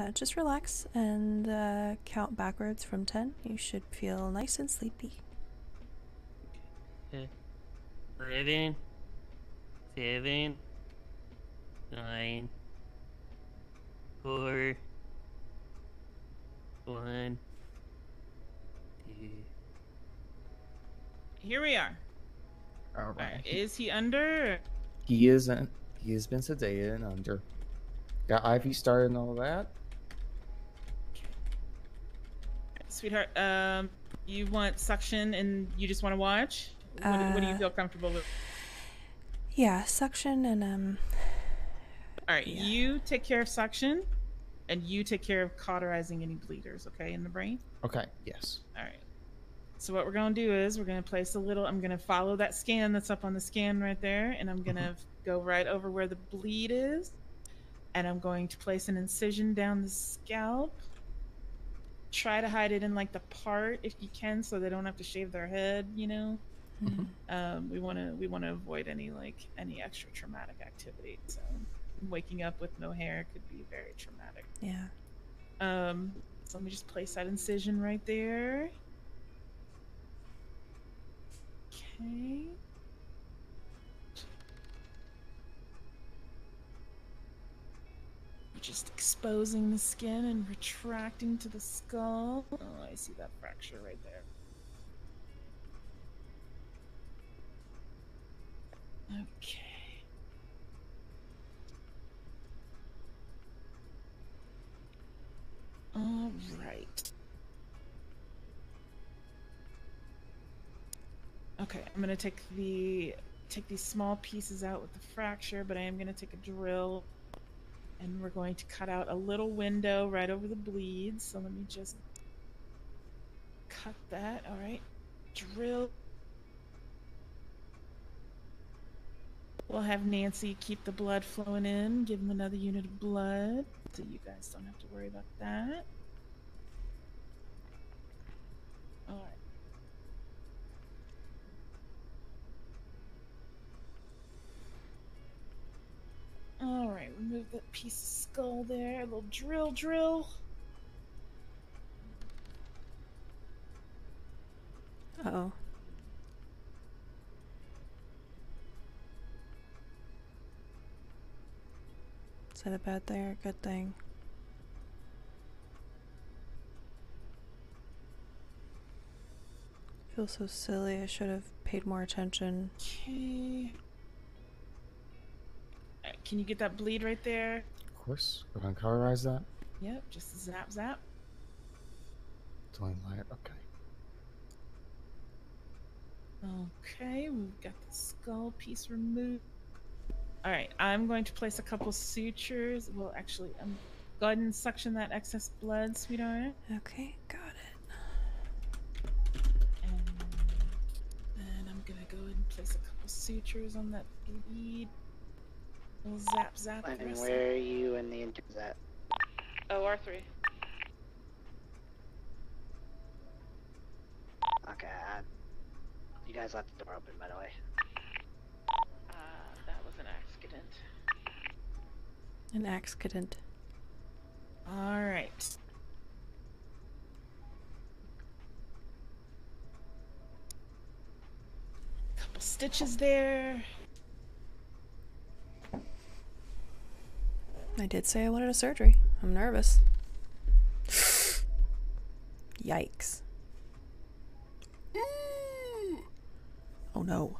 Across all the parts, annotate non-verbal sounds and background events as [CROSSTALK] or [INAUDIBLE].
Yeah, just relax and uh, count backwards from 10. You should feel nice and sleepy. Okay. Eleven, seven, nine, four, one, two. Here we are. All All right. right. Is he under? He isn't. He has been sedated and under. Got IV started and all that. Sweetheart, um, you want suction and you just want to watch? What, do- what do you Uh, feel comfortable with? Yeah, suction and um. All right, yeah. you take care of suction, and you take care of cauterizing any bleeders, okay, in the brain. Okay. Yes. All right. So what we're gonna do is we're gonna place a little. I'm gonna follow that scan that's up on the scan right there, and I'm gonna go right over where the bleed is, and I'm going to place an incision down the scalp. Try to hide it in like the part if you can, so they don't have to shave their head. You know. mm, Um, we want to we want to avoid any like any extra traumatic activity. So waking up with no hair could be very traumatic. Yeah. Um, so let me just place that incision right there. Okay. Just exposing the skin and retracting to the skull. Oh, I see that fracture right there. Okay. All right. Okay, I'm gonna take the take these small pieces out with the fracture, but I am gonna take a drill and we're going to cut out a little window right over the bleed. So let me just cut that. All right, drill. We'll have Nancy keep the blood flowing in, give him another unit of blood, so you guys don't have to worry about that. All right. That piece of skull there. A little drill, drill. Uh oh. Is that a bad thing or a good thing? I feel so silly. I should have paid more attention. Okay. All right, can you get that bleed right there? Of course. We're gonna cauterize that. Yep, just zap, zap. Doing light. Okay. Okay, we've got the skull piece removed. All right, I'm going to place a couple sutures. Well, actually, um, go ahead and suction that excess blood, sweetheart. Okay, got it. And then I'm gonna go ahead and place a couple sutures on that bleed. We'll zap, zap. And where are you in the inter- that? Oh, R3. Okay, I, you guys left the door open, by the way. Uh, that was an accident. An accident. All right. Couple stitches there. I did say I wanted a surgery. I'm nervous. [SIGHS] Yikes. Mm. Oh no.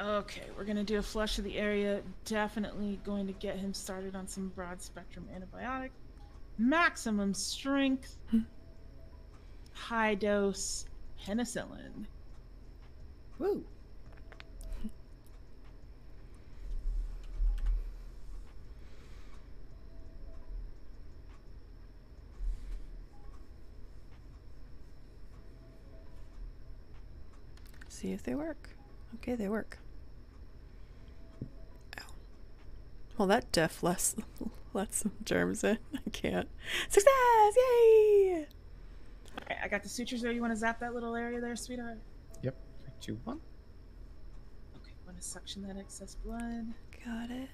Okay, we're gonna do a flush of the area. Definitely going to get him started on some broad spectrum antibiotic. Maximum strength. Hmm. High dose penicillin. Woo. See if they work. Okay, they work. Well, that def lets [LAUGHS] lets some germs in. I can't. Success! Yay! Okay, I got the sutures there. You want to zap that little area there, sweetheart? Yep. Three, two, one. Okay, want to suction that excess blood. Got it.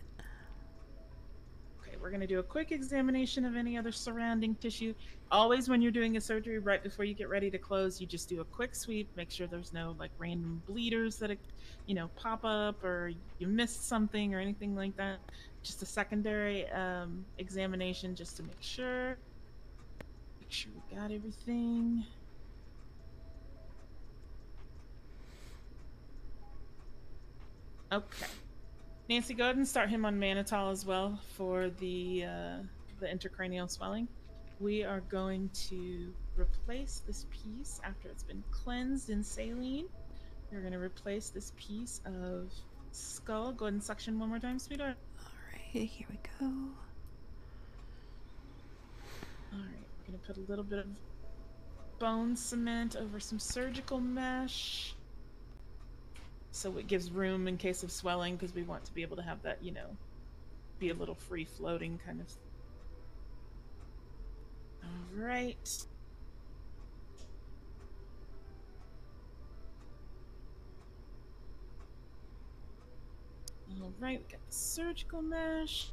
Okay, we're gonna do a quick examination of any other surrounding tissue. Always, when you're doing a surgery, right before you get ready to close, you just do a quick sweep. Make sure there's no like random bleeders that, you know, pop up or you missed something or anything like that. Just a secondary um, examination just to make sure. Make sure we got everything. Okay. Nancy, go ahead and start him on mannitol as well for the uh, the intracranial swelling. We are going to replace this piece after it's been cleansed in saline. We're going to replace this piece of skull. Go ahead and suction one more time, sweetheart. All right, here we go. All right, we're going to put a little bit of bone cement over some surgical mesh. So it gives room in case of swelling because we want to be able to have that, you know, be a little free floating kind of. All right. All right, we got the surgical mesh.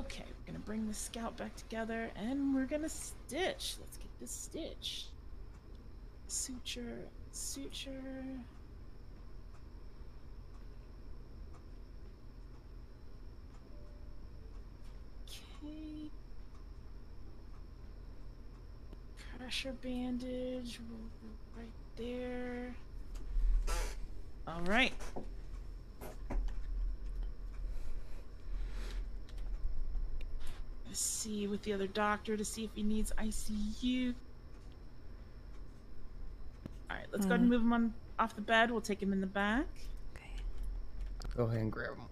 Okay, we're gonna bring the scalp back together and we're gonna stitch. Let's get this stitch. Suture, suture. Okay. Pressure bandage right there. All right. See with the other doctor to see if he needs ICU. All right, let's go ahead and mm. move him on off the bed. We'll take him in the back. Okay. Go ahead and grab him.